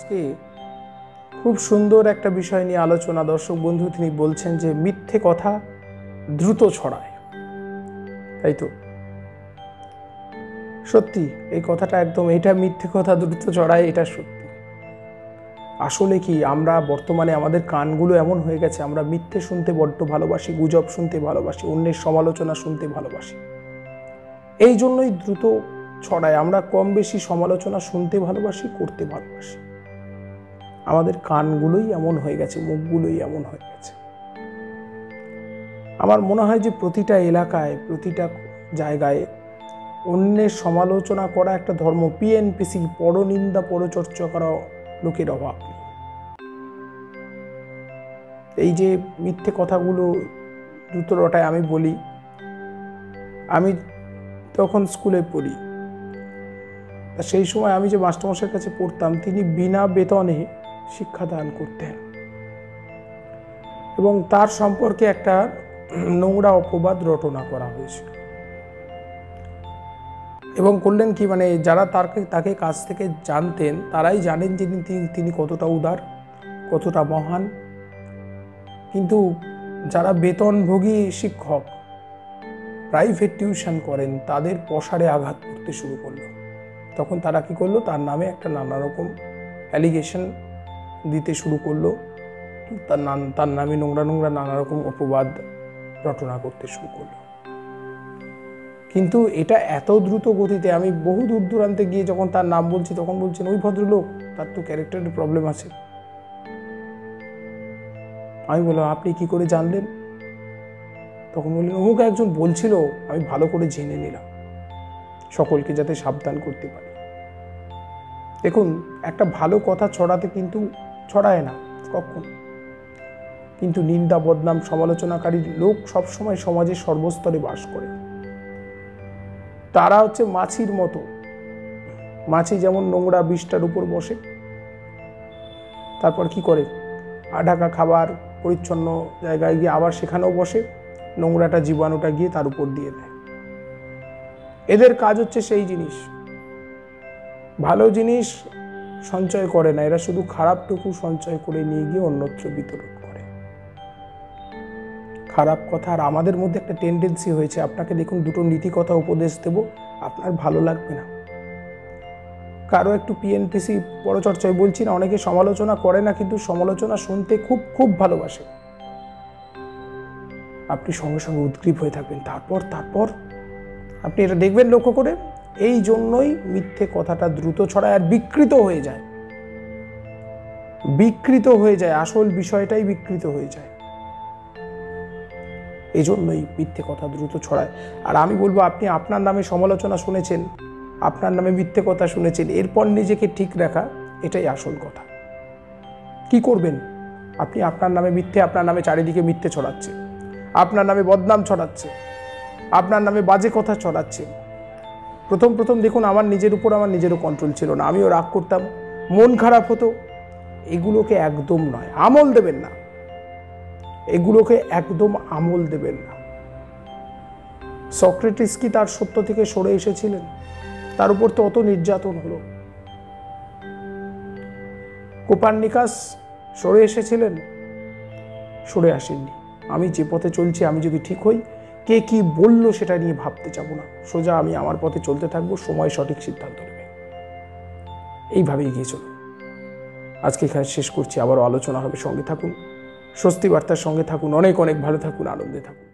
আজকে খুব সুন্দর একটা বিষয় নিয়ে আলোচনা। দর্শক বন্ধু, তিনি বলছেন যে মিথ্যে কথা দ্রুত ছড়ায়। তাই তো? সত্যি, এই কথাটা একদম, এটা মিথ্যে কথা দ্রুত ছড়ায়, এটা সত্যি। আসলে কি, আমরা বর্তমানে আমাদের কানগুলো এমন হয়ে গেছে, আমরা মিথ্যে শুনতে বড্ড ভালোবাসি, গুজব শুনতে ভালোবাসি, অন্যের সমালোচনা শুনতে ভালোবাসি। এই জন্যই দ্রুত ছড়ায়, আমরা কম বেশি সমালোচনা শুনতে ভালোবাসি, করতে ভালোবাসি। আমাদের কানগুলোই এমন হয়ে গেছে, মুখগুলোই এমন হয়ে গেছে। আমার মনে হয় যে প্রতিটা এলাকায়, প্রতিটা জায়গায় অন্যের সমালোচনা করা একটা ধর্ম পিএনপিসি পরনিন্দা, পরচর্চা করা লোকের অভাব এই যে মিথ্যে কথাগুলো দ্রুত রটায় আমি বলি, আমি তখন স্কুলে পড়ি। সেই সময় আমি যে মাস্টারমশাইয়ের কাছে পড়তাম, তিনি বিনা বেতনে শিক্ষাদান করতেন। এবং তার সম্পর্কে একটা নোংরা অপবাদ রটনা করা হয়েছিল। এবং করলেন কি মানে যারা তাকে তাকে কাছ থেকে জানতেন, তারাই জানেন যে তিনি কতটা উদার, কতটা মহান। কিন্তু যারা বেতনভোগী শিক্ষক প্রাইভেট টিউশন করেন, তাদের পসারে আঘাত করতে শুরু করল। তখন তারা কি করল? তার নামে একটা নানা রকম অ্যালিগেশন দিতে শুরু করল। তার নাম, তার নামে নোংরা নোংরা নানা রকম অপবাদ রটনা করতে শুরু করল। কিন্তু এটা এত দ্রুত গতিতে আমি বহু দূর দূরান্তে গিয়ে যখন তার নাম বলছি, তখন বলছেন, ওই ভদ্রলোক, তার তো ক্যারেক্টারের প্রবলেম আছে। আমি বললাম, আপনি কি করে জানলেন? তখন বললেন, অমুক একজন বলছিল, আমি ভালো করে জেনে নিলাম। সকলকে যাতে সাবধান করতে পারি। দেখুন, একটা ভালো কথা ছড়াতে কিন্তু ছড়ায় না, কখন। কিন্তু নিন্দা, বদনাম, সমালোচনাকারী লোক সবসময় সমাজের সর্বস্তরে বাস করে। তারা হচ্ছে মাছির মতো। মাছি যেমন নোংরা বিষটার উপর বসে। তারপর কি করে? আঢাকা খাবার পরিচ্ছন্ন জায়গায় গিয়ে আবার সেখানেও বসে, নোংরাটা জীবাণুটা গিয়ে তার উপর দিয়ে দেয়। এদের কাজ হচ্ছে সেই জিনিস। ভালো জিনিস সঞ্চয় করে না, এরা শুধু খারাপটুকু সঞ্চয় করে নিয়ে গিয়ে অন্যত্র বিতরণ করে। খারাপ কথা, আর আমাদের মধ্যে একটা টেন্ডেন্সি হয়েছে, আপনাকে দেখুন দুটো নীতি কথা উপদেশ দেব, আপনার ভালো লাগবে না। কারও একটু পিএনপিসি পরচর্চায় বলছি না, অনেকে সমালোচনা করে না, কিন্তু সমালোচনা শুনতে খুব খুব ভালোবাসে। আপনি সঙ্গে সঙ্গে উদ্গ্রীব হয়ে থাকবেন, তারপর তারপর, আপনি এটা দেখবেন লক্ষ্য করে এই জন্যই মিথ্যে কথাটা দ্রুত ছড়ায় আর বিকৃত হয়ে যায়। বিকৃত হয়ে যায়, আসল বিষয়টাই বিকৃত হয়ে যায়। এই জন্যই মিথ্যে কথা দ্রুত ছড়ায়। আর আমি বলব, আপনি আপনার নামে সমালোচনা শুনেছেন, আপনার নামে মিথ্যে কথা শুনেছেন, এরপর নিজেকে ঠিক রাখা, এটাই আসল কথা। কি করবেন? আপনি আপনার নামে মিথ্যে, আপনার নামে চারিদিকে মিথ্যে ছড়াচ্ছে। আপনার নামে বদনাম ছড়াচ্ছে। আপনার নামে বাজে কথা ছড়াচ্ছে। প্রথম প্রথম দেখুন আমার নিজের উপর আমার নিজেরও কন্ট্রোল ছিল না। আমিও রাগ করতাম, মন খারাপ হতো। এগুলোকে একদম নয়, আমল দেবেন না। এগুলোকে একদম আমল দেবেন না। সক্রেটিস কি তার সত্য থেকে সরে এসেছিলেন? তার উপর তো অত নির্যাতন হলো। কোপার্নিকাস সরে এসেছিলেন? সরে আসেননি। আমি যে পথে চলছি, আমি যদি ঠিক হই কে কি বলল সেটা নিয়ে ভাবতে চাবো না। সোজা আমি আমার পথে চলতে থাকব, সময় সঠিক সিদ্ধান্ত নেবে। এইভাবে এগিয়ে চলো। আজকে এখানে শেষ করছি। আবারও আলোচনা হবে। সঙ্গে থাকুন। স্বস্তি বার্তার সঙ্গে থাকুন। অনেক অনেক ভালো থাকুন। আনন্দে থাকুন।